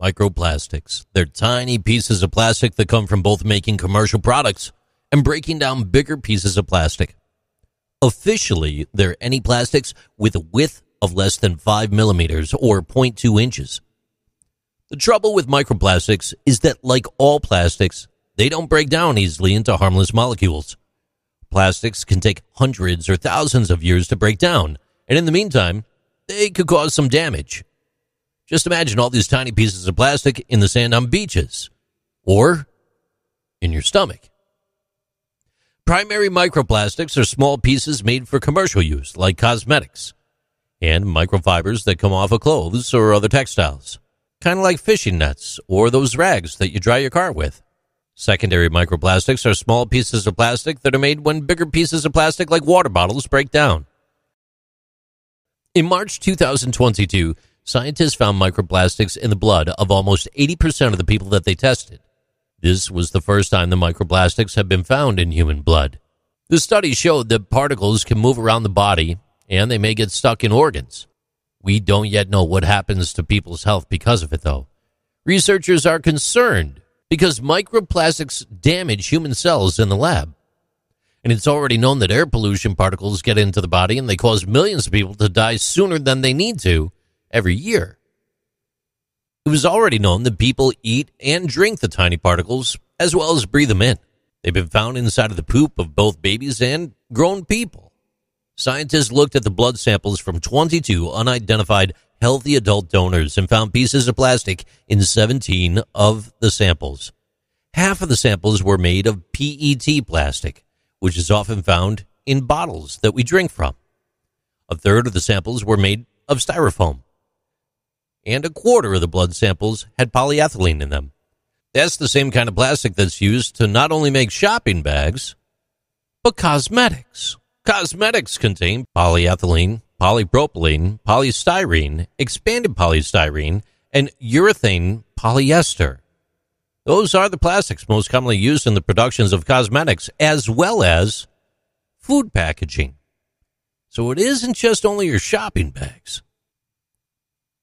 Microplastics. They're tiny pieces of plastic that come from both making commercial products and breaking down bigger pieces of plastic. Officially, they're any plastics with a width of less than 5 millimeters or 0.2 inches. The trouble with microplastics is that, like all plastics, they don't break down easily into harmless molecules. Plastics can take hundreds or thousands of years to break down, and in the meantime, they could cause some damage. Just imagine all these tiny pieces of plastic in the sand on beaches or in your stomach. Primary microplastics are small pieces made for commercial use, like cosmetics, and microfibers that come off of clothes or other textiles, kind of like fishing nets or those rags that you dry your car with. Secondary microplastics are small pieces of plastic that are made when bigger pieces of plastic, like water bottles, break down. In March 2022, scientists found microplastics in the blood of almost 80% of the people that they tested. This was the first time the microplastics have been found in human blood. The study showed that particles can move around the body and they may get stuck in organs. We don't yet know what happens to people's health because of it, though. Researchers are concerned because microplastics damage human cells in the lab. And it's already known that air pollution particles get into the body and they cause millions of people to die sooner than they need to every year. It was already known that people eat and drink the tiny particles as well as breathe them in. They've been found inside of the poop of both babies and grown people. Scientists looked at the blood samples from 22 unidentified healthy adult donors and found pieces of plastic in 17 of the samples. Half of the samples were made of PET plastic, which is often found in bottles that we drink from. A third of the samples were made of styrofoam and a quarter of the blood samples had polyethylene in them. That's the same kind of plastic that's used to not only make shopping bags, but cosmetics. Cosmetics contain polyethylene, polypropylene, polystyrene, expanded polystyrene, and urethane polyester. Those are the plastics most commonly used in the productions of cosmetics as well as food packaging. So it isn't just only your shopping bags.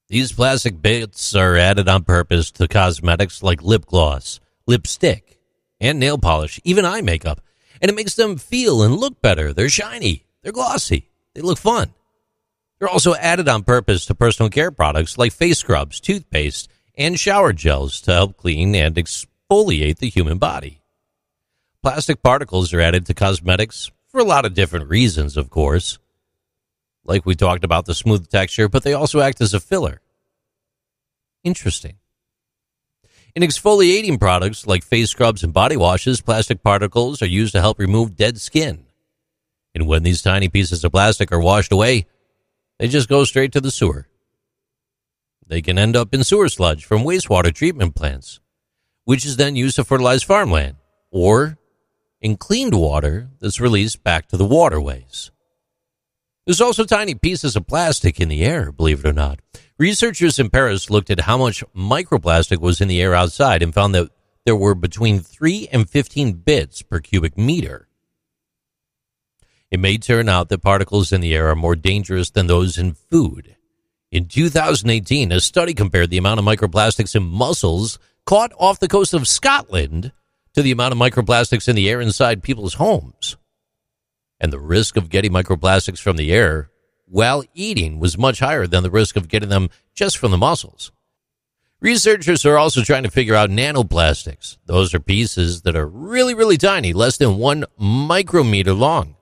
These plastic bits are added on purpose to cosmetics like lip gloss, lipstick, and nail polish, even eye makeup. And it makes them feel and look better. They're shiny, they're glossy, they look fun. They're also added on purpose to personal care products like face scrubs, toothpaste, and shower gels to help clean and exfoliate the human body. Plastic particles are added to cosmetics for a lot of different reasons, of course like we talked about the smooth texture, but they also act as a filler. Interesting. In exfoliating products like face scrubs and body washes, plastic particles are used to help remove dead skin. And when these tiny pieces of plastic are washed away, they just go straight to the sewer. They can end up in sewer sludge from wastewater treatment plants, which is then used to fertilize farmland, or in cleaned water that's released back to the waterways. There's also tiny pieces of plastic in the air, believe it or not. Researchers in Paris looked at how much microplastic was in the air outside and found that there were between 3 and 15 bits per cubic meter. It may turn out that particles in the air are more dangerous than those in food. In 2018, a study compared the amount of microplastics in mussels caught off the coast of Scotland to the amount of microplastics in the air inside people's homes and the risk of getting microplastics from the air while eating was much higher than the risk of getting them just from the mussels. Researchers are also trying to figure out nanoplastics. Those are pieces that are really, really tiny, less than one micrometer long.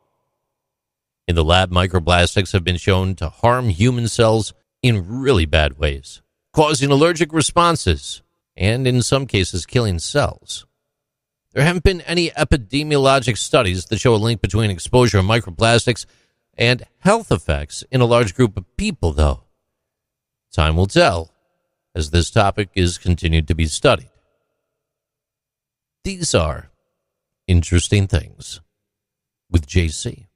In the lab, microplastics have been shown to harm human cells in really bad ways, causing allergic responses and, in some cases, killing cells. There haven't been any epidemiologic studies that show a link between exposure to microplastics and health effects in a large group of people, though. Time will tell as this topic is continued to be studied. These are interesting things with JC.